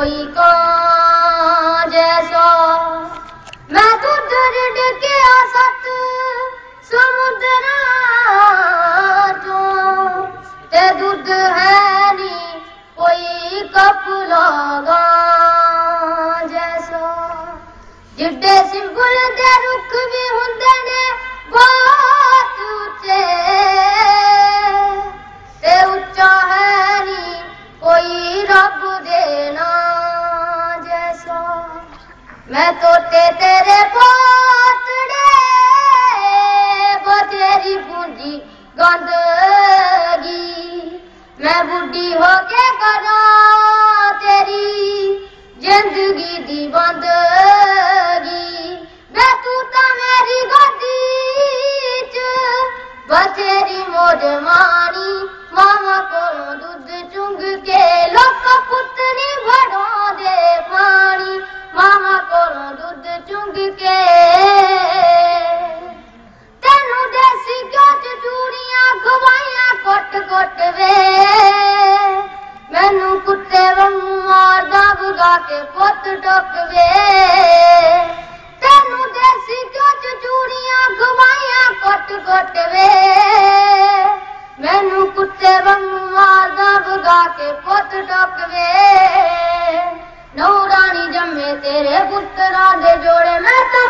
कोई को जैसो मैं तो डर के असत समुद्र ते दूध है नी कोई कप लगा કે કરે કોટડે બો તારી બુંડી ગંદગી મે બુડડી હો કે કરું તારી જિંદગી દિવાંદગી મે તું તા મેરી ગોદી ચ બતરી મોડમાની માં માં કો દૂધ ચૂંગ કે લોક પુતની વડો ਵੇ ਮੈਨੂੰ ਕੁੱਤੇ ਵਾਂਗੂ ਮਾਰਦਾ ਬੁਗਾ ਕੇ ਪੁੱਤ ਡੱਕ ਵੇ ਤੈਨੂੰ ਦੇਸੀ ਕਿਉਂ ਚ ਚੂੜੀਆਂ ਘੁਮਾਈਆਂ ਕੁੱਟ ਕੁੱਟ ਵੇ ਮੈਨੂੰ ਕੁੱਤੇ ਵਾਂਗੂ ਮਾਰਦਾ ਬੁਗਾ ਕੇ ਪੁੱਤ ਡੱਕ ਵੇ ਨੌ ਰਾਣੀ ਜੰਮੇ ਤੇਰੇ ਪੁੱਤਰਾਂ ਦੇ ਜੋੜੇ ਮੈਂ ਤਾਂ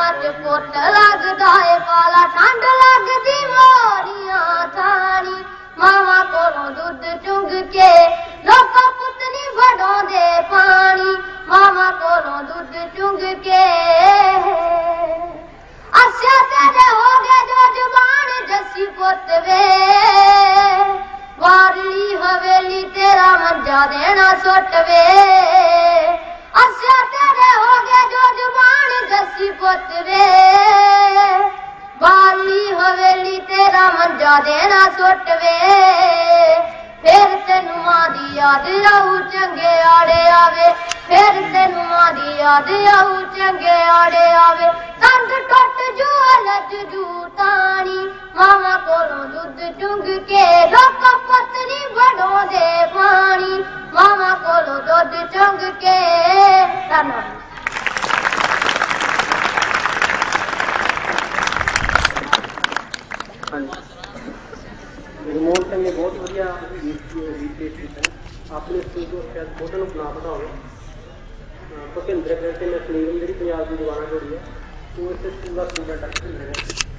ਅੱਖਾਂ 'ਚ ਫੁੱਟ ਲੱਗਦਾ ਏ ਕਾਲਾ ਠੰਡ ਲੱਗਦੀ ਮੋਰੀਆਂ ਥਾਣੀ ਮਾਵਾ ਕੋਲੋਂ ਦੁੱਧ ਚੁੰਗ ਕੇ ਲੋਕਾਂ ਪੁੱਤ ਨਹੀਂ ਵਡਾਉਂਦੇ ਪਾਣੀ ਮਾਵਾ ਕੋਲੋਂ ਦੁੱਧ ਚੁੰਗ ਕੇ ਅਸਿਆ ਤੇਰੇ ਹੋ ਗਏ ਜੋ ਜ਼ੁਬਾਨ ਜੱਸੀ ਪੁੱਤ ਵੇ ਵਾਰੀ ਹਵੇਲੀ ਤੇਰਾ ਮੰਜਾ ਦੇਣਾ ਸੁੱਟ ਵੇ ਮੇਰਾ ਦੇਣਾ ਸੁੱਟਵੇ ਫੇਰ ਤੈਨੂੰ ਮਾਂ ਦੀ ਯਾਦ ਆਉ ਚੰਗੇ ਆੜੇ ਆਵੇ ਫੇਰ ਤੈਨੂੰ ਮਾਂ ਦੀ ਯਾਦ ਆਉ ਚੰਗੇ ਆੜੇ ਆਵੇ ਸੰਗ ਟੁੱਟ ਜੂ ਅਲਜ ਜੂ ਤਾਣੀ ਮਾਵਾ ਕੋਲੋਂ ਦੁੱਧ ਚੁੰਗ ਕੇ ਲੋਕ ਪਤਨੀ ਬਣੋ ਦੇ ਪਾਣੀ ਮਾਵਾ ਕੋਲੋਂ ਦੁੱਧ ਚੁੰਗ ਕੇ ਧੰਨਵਾਦ ਰਿਮੋਟ ਸਿੰਘ ਨੇ ਬਹੁਤ ਵਧੀਆ ਗੀਤ ਗੀਤ ਪੇਸ਼ ਕੀਤਾ ਆਪਣੇ ਸਟੇਜ ਤੋਂ ਸ਼ਾਇਦ ਬਹੁਤ ਨੂੰ ਬਣਾ ਪਤਾ ਹੋਵੇ ਭੁਪਿੰਦਰ ਗ੍ਰੰਥ ਨੇ ਸੁਨੀਲ ਜਿਹੜੀ ਪੰਜਾਬ ਦੀ ਦੀਵਾਨਾ ਜੋੜੀ ਹੈ ਉਹ ਇਸ ਸਕੂਲ ਦਾ ਸਟੂਡੈਂਟ ਹੈ